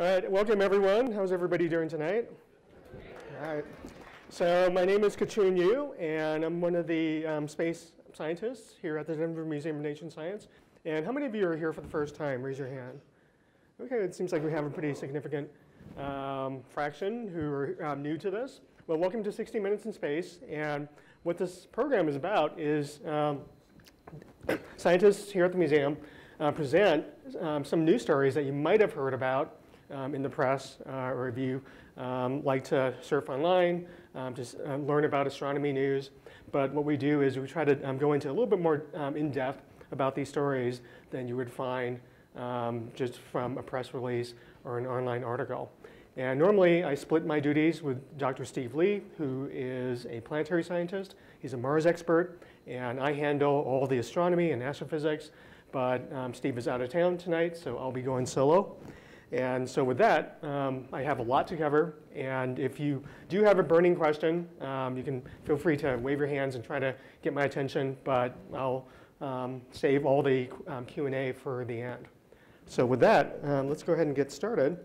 All right, welcome everyone. How's everybody doing tonight? All right. So my name is Ka-Chun Yu, and I'm one of the um, space scientists here at the Denver Museum of Nature Science. And how many of you are here for the first time? Raise your hand. Okay, it seems like we have a pretty significant um, fraction who are um, new to this. Well, welcome to 60 Minutes in Space. And what this program is about is um, scientists here at the museum uh, present um, some news stories that you might have heard about um, in the press, uh, or if you um, like to surf online, um, just uh, learn about astronomy news. But what we do is we try to um, go into a little bit more um, in depth about these stories than you would find um, just from a press release or an online article. And normally I split my duties with Dr. Steve Lee, who is a planetary scientist. He's a Mars expert, and I handle all the astronomy and astrophysics. But um, Steve is out of town tonight, so I'll be going solo. And so with that, um, I have a lot to cover. And if you do have a burning question, um, you can feel free to wave your hands and try to get my attention, but I'll um, save all the um, Q&A for the end. So with that, um, let's go ahead and get started.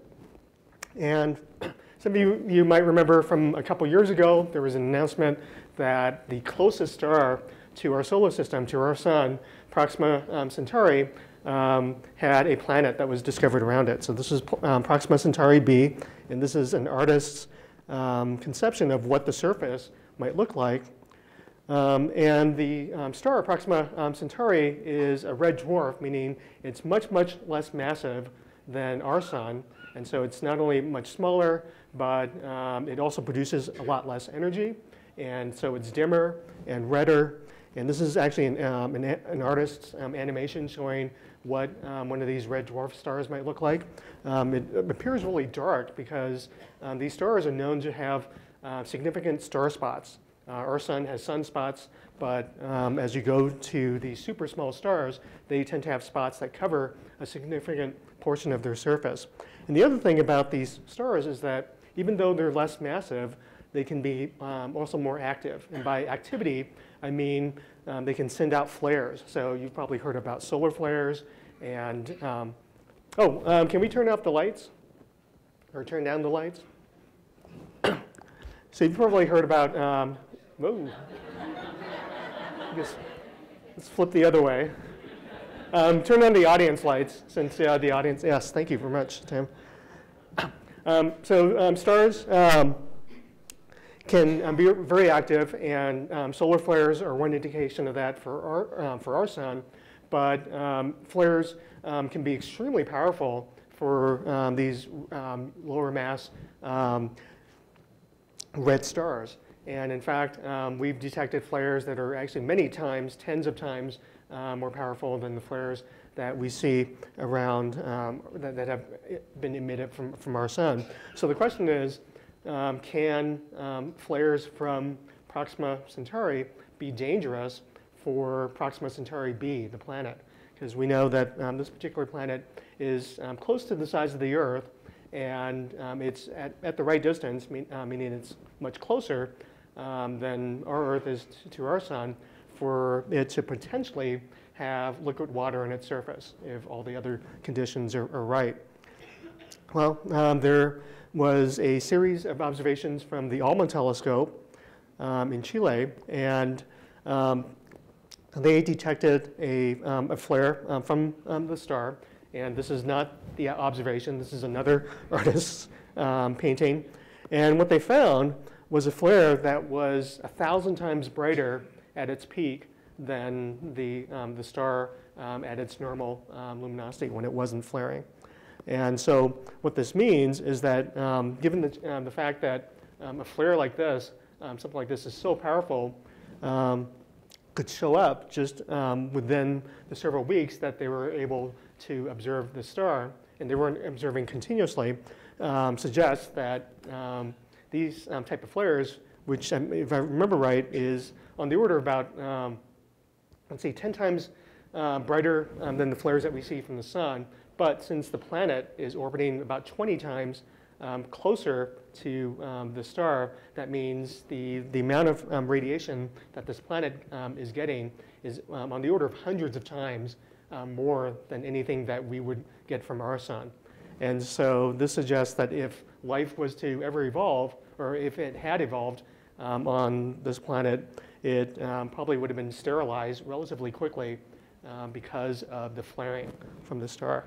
And some of you, you might remember from a couple years ago, there was an announcement that the closest star to our solar system, to our sun, Proxima um, Centauri, um, had a planet that was discovered around it. So this is um, Proxima Centauri b, and this is an artist's um, conception of what the surface might look like. Um, and the um, star Proxima um, Centauri is a red dwarf, meaning it's much, much less massive than our sun. And so it's not only much smaller, but it also produces a lot less energy. And so it's dimmer and redder and this is actually an, um, an, an artist's um, animation showing what um, one of these red dwarf stars might look like. Um, it, it, appears really dark because um, these stars are known to have uh, significant star spots. Uh, our sun has sunspots, but as you go to the super small stars, they tend to have spots that cover a significant portion of their surface. And the other thing about these stars is that even though they're less massive, they can be um, also more active. And by activity, I mean um, they can send out flares. So you've probably heard about solar flares. And, um, oh, um, can we turn off the lights? Or turn down the lights? so you've probably heard about, um, whoa. Let's flip the other way. Um, turn on the audience lights, since uh, the audience, yes, thank you very much, Tim. Um, so stars, can um, be very active, and um, solar flares are one indication of that for our, uh, for our sun. But um, flares um, can be extremely powerful for um, these lower mass red stars. And in fact, we've detected flares that are actually many times, tens of times uh, more powerful than the flares that we see around um, that, that, have been emitted from, from our sun. So the question is, um, can um, flares from Proxima Centauri be dangerous for Proxima Centauri b, the planet? Because we know that um, this particular planet is um, close to the size of the Earth, and um, it's at, at, the right distance, mean, uh, meaning it's much closer um, than our Earth is to our sun, for it to potentially have liquid water on its surface if all the other conditions are, are right. Well, there was a series of observations from the ALMA telescope um, in Chile, and um, they detected a, um, a flare um, from um, the star. And this is not the observation, this is another artist's um, painting. And what they found was a flare that was a thousand times brighter at its peak than the, the star at its normal luminosity when it wasn't flaring. And so what this means is that um, given the, um, the fact that um, a flare like this, um, something like this is so powerful, um, could show up just um, within the several weeks that they were able to observe the star, and they weren't observing continuously, suggests that these type of flares, which if I remember right, is on the order of about, let's see, 10 times uh, brighter than the flares that we see from the sun, but since the planet is orbiting about 20 times um, closer to um, the star, that means the, the amount of um, radiation that this planet um, is getting is um, on the order of hundreds of times um, more than anything that we would get from our sun. And so this suggests that if life was to ever evolve, or if it had evolved on this planet, it probably would have been sterilized relatively quickly because of the flaring from the star.